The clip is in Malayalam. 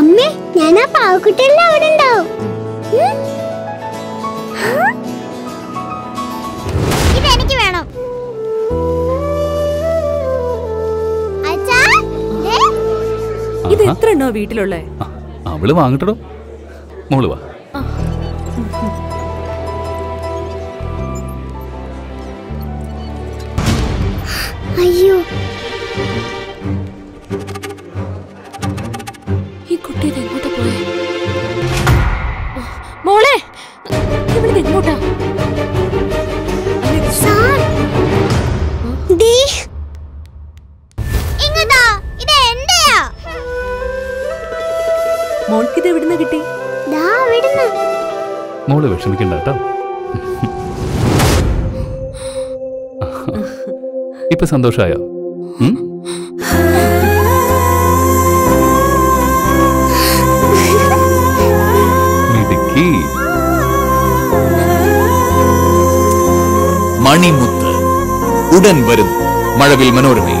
അമ്മേ ഞാൻ ആ പാവക്കുട്ടികളിൽ അവിടെ ഉണ്ടാവും? ഇതെനിക്ക് വേണം. ഇത്. എത്ര എണ്ണോ വീട്ടിലുള്ളേ അവൾ വാങ്ങട്ടോ മോൾ വാ. അയ്യോ ഇങ്ങതാ മോൾക്കിത് എവിടുന്ന് കിട്ടി? മോൾ വിഷമിക്കണ്ട കേട്ടോ. ഇപ്പൊ സന്തോഷായോ? மணிமுத்து. உடன் வரும் மழவில் மனோரமை.